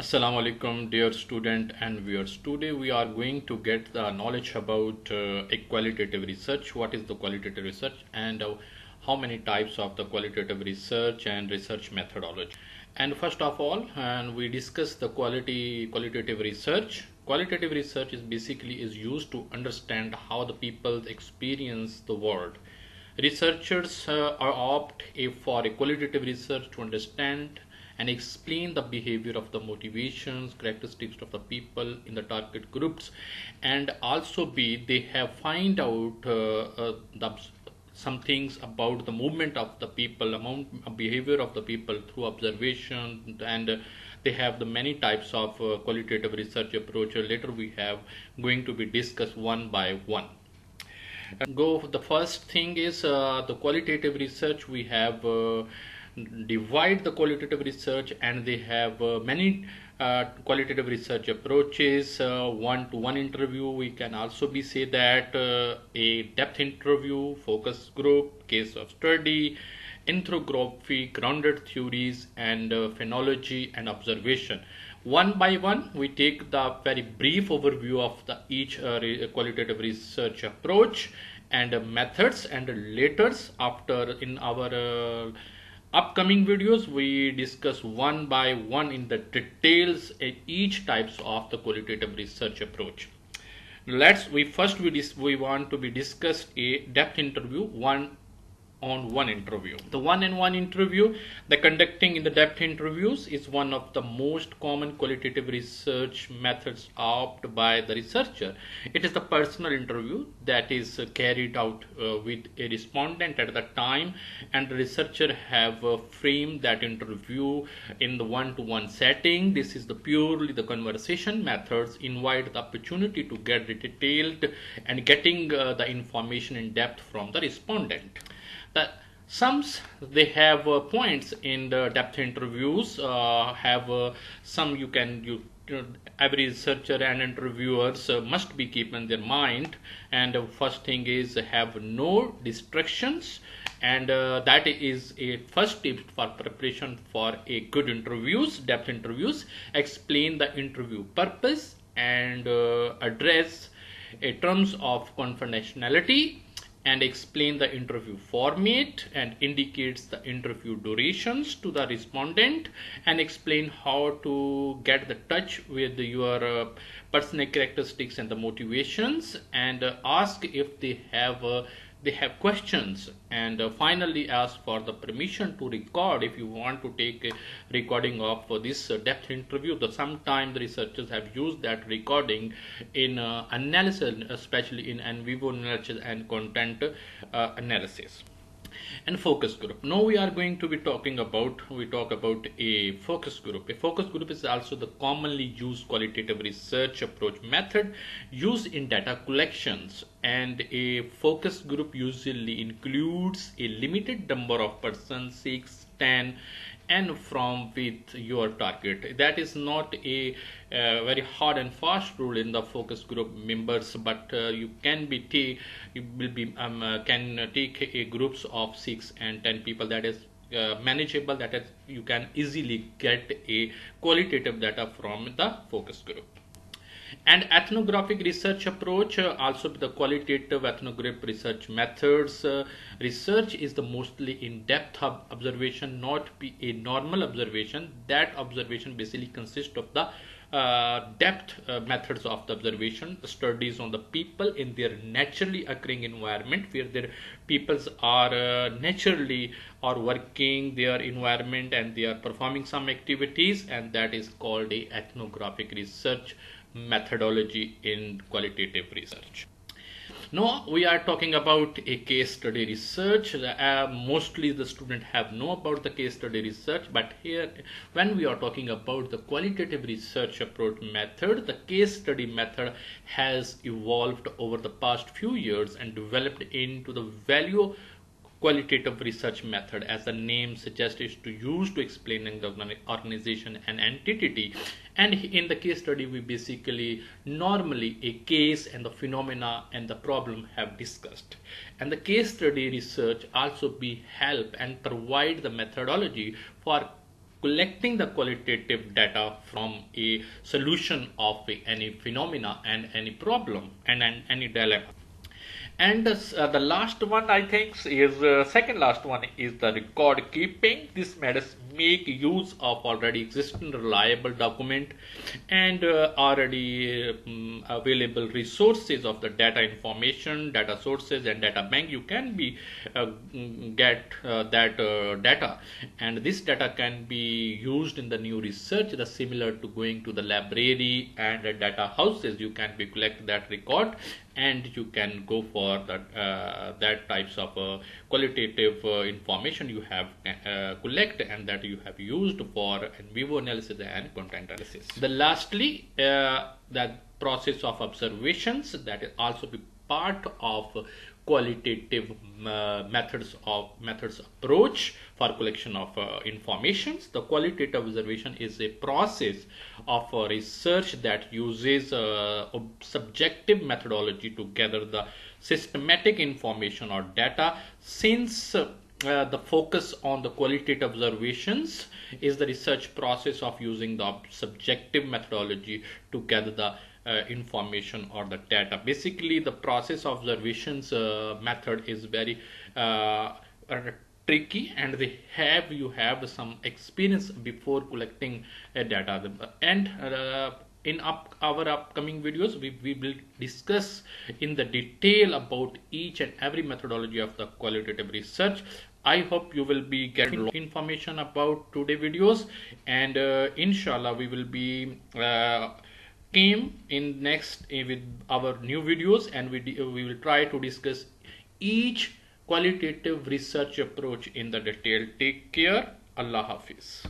Assalamu alaikum dear student and viewers. Today we are going to get the knowledge about uh, a qualitative research. What is the qualitative research and uh, how many types of the qualitative research and research methodology. And first of all, and we discuss the quality qualitative research. Qualitative research is basically is used to understand how the people experience the world. Researchers uh, are opt for a qualitative research to understand and explain the behavior of the motivations characteristics of the people in the target groups. And also be they have find out uh, uh, the, some things about the movement of the people amount uh, behavior of the people through observation. And they have the many types of uh, qualitative research approach. Later we have going to be discussed one by one. Go for the first thing is uh, the qualitative research we have divide the qualitative research and they have uh, many uh, qualitative research approaches one to one interview. We can also be say that uh, a depth interview focus group case of study ethnography grounded theories and uh, phenology and observation. One by one we take the very brief overview of the each uh, re qualitative research approach and uh, methods and later after in our upcoming videos we discuss one by one in the details each types of the qualitative research approach. Let's we first we, we want to be discussed a depth interview one on one interview. The one in one interview, the conducting in the depth interviews is one of the most common qualitative research methods opted by the researcher. It is the personal interview that is uh, carried out uh, with a respondent at the time and the researcher have uh, framed that interview in the one-to-one -one setting. This is the purely the conversation methods invite the opportunity to get detailed and getting uh, the information in depth from the respondent the sums they have uh, points in the depth interviews uh, have uh, some you can you, every researcher and interviewers uh, must be keep in their mind. And the first thing is have no distractions. And uh, that is a first tip for preparation for a good interviews depth interviews. Explain the interview purpose and uh, address a terms of confidentiality and explain the interview format and indicates the interview durations to the respondent and explain how to get the touch with your uh, personal characteristics and the motivations and uh, ask if they have uh, they have questions and uh, finally ask for the permission to record if you want to take a recording of this uh, depth interview. The sometimes the researchers have used that recording in uh, analysis especially in NVivo analysis and content analysis and focus group. Now we are going to be talking about we talk about a focus group. A focus group is also the commonly used qualitative research approach method used in data collections. And a focus group usually includes a limited number of persons 6 10 and from with your target. That is not a uh, very hard and fast rule in the focus group members but uh, you can be take you will be um, uh, can take a groups of 6 and 10 people. That is uh, manageable. That is you can easily get a qualitative data from the focus group and ethnographic research approach uh, also the qualitative ethnographic research methods uh, research is the mostly in-depth observation not be a normal observation. That observation basically consists of the uh, depth uh, methods of the observation studies on the people in their naturally occurring environment where their peoples are uh, naturally are working their environment and they are performing some activities and that is called a ethnographic research methodology in qualitative research. Now we are talking about a case study research. Uh, mostly the student have know about the case study research, but here when we are talking about the qualitative research approach method, the case study method has evolved over the past few years and developed into the value qualitative research method as the name suggests is to use to explaining the organization and entity. And in the case study we basically normally a case and the phenomena and the problem have discussed. And the case study research also be help and provide the methodology for collecting the qualitative data from a solution of any phenomena and any problem and, and any dilemma and uh, the last one i think is uh, second last one is the record keeping. This matters make use of already existing reliable document and uh, already um, available resources of the data information data sources and data bank. You can be uh, get uh, that uh, data. And this data can be used in the new research the similar to going to the library and data houses. You can be collect that record and you can go for that uh, that types of uh, qualitative uh, information you have collect and that you have used for NVivo analysis and content analysis. The lastly, uh, that process of observations that is also be part of qualitative uh, methods of methods approach for collection of uh, informations. The qualitative observation is a process of uh, research that uses uh, subjective methodology to gather the systematic information or data. Since uh, the focus on the qualitative observations is the research process of using the subjective methodology to gather the uh, information or the data. Basically, the process of observations uh, method is very uh, tricky and they have you have some experience before collecting data and uh, in up, our upcoming videos we, we will discuss in the detail about each and every methodology of the qualitative research I hope you will be getting information about today videos and uh, inshallah we will be uh, came in next uh, with our new videos and we, we will try to discuss each qualitative research approach in the detail. Take care. Allah Hafiz